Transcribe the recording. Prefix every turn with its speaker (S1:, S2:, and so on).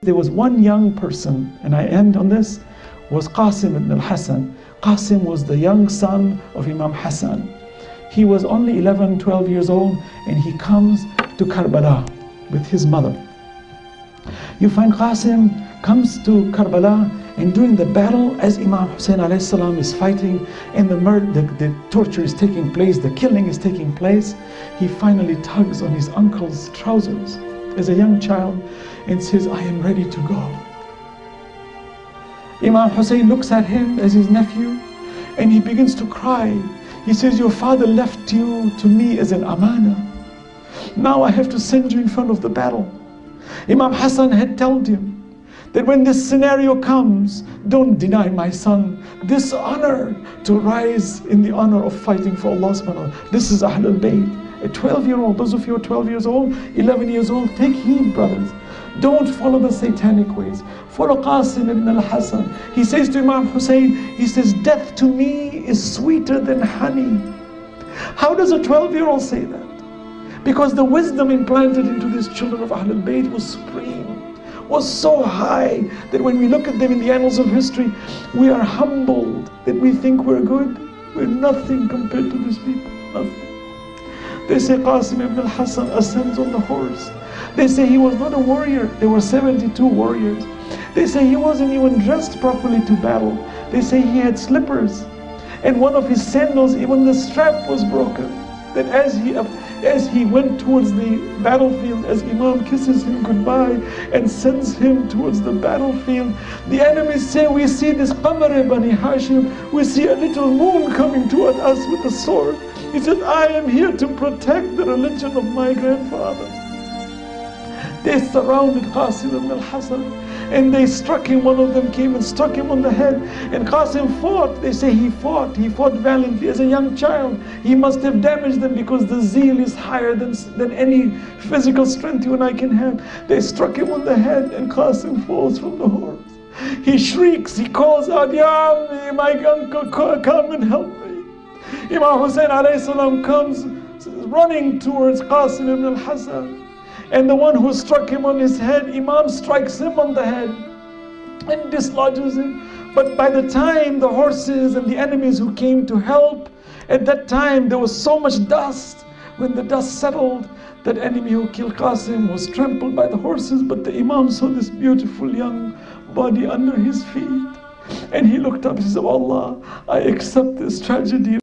S1: There was one young person, and I end on this, was Qasim ibn al-Hassan. Qasim was the young son of Imam Hassan. He was only 11, 12 years old, and he comes to Karbala with his mother. You find Qasim comes to Karbala, and during the battle, as Imam Hussein salam is fighting, and the, murder, the, the torture is taking place, the killing is taking place, he finally tugs on his uncle's trousers as a young child and says, I am ready to go. Imam Hussein looks at him as his nephew and he begins to cry. He says, Your father left you to me as an amana. Now I have to send you in front of the battle. Imam Hassan had told him that when this scenario comes, don't deny my son this honor to rise in the honor of fighting for Allah subhanahu wa ta'ala. This is Ahlul Bayt. A 12 year old, those of you who are 12 years old, 11 years old, take heed, brothers. Don't follow the satanic ways. Follow Qasim ibn al-Hassan. He says to Imam Hussein, he says, death to me is sweeter than honey. How does a 12 year old say that? Because the wisdom implanted into these children of Ahlul Bayt was supreme, was so high that when we look at them in the annals of history, we are humbled that we think we're good. We're nothing compared to these people. Nothing. They say Qasim ibn al-Hassan ascends on the horse. They say he was not a warrior. There were 72 warriors. They say he wasn't even dressed properly to battle. They say he had slippers. And one of his sandals, even the strap was broken. That as he, as he went towards the battlefield, as Imam kisses him goodbye and sends him towards the battlefield, the enemies say, we see this Qamar Bani Hashim, we see a little moon coming toward us with a sword. He says, I am here to protect the religion of my grandfather. They surrounded Qasim ibn al-Hassan and they struck him. One of them came and struck him on the head. And Qasim fought. They say he fought. He fought valiantly as a young child. He must have damaged them because the zeal is higher than, than any physical strength you and I can have. They struck him on the head and Qasim falls from the horse. He shrieks. He calls out, Ya my uncle, come and help me. Imam Hussein comes running towards Qasim ibn al-Hassan. And the one who struck him on his head, Imam strikes him on the head and dislodges him. But by the time the horses and the enemies who came to help, at that time there was so much dust. When the dust settled, that enemy who killed Qasim was trampled by the horses, but the Imam saw this beautiful young body under his feet. And he looked up, he said, oh Allah, I accept this tragedy.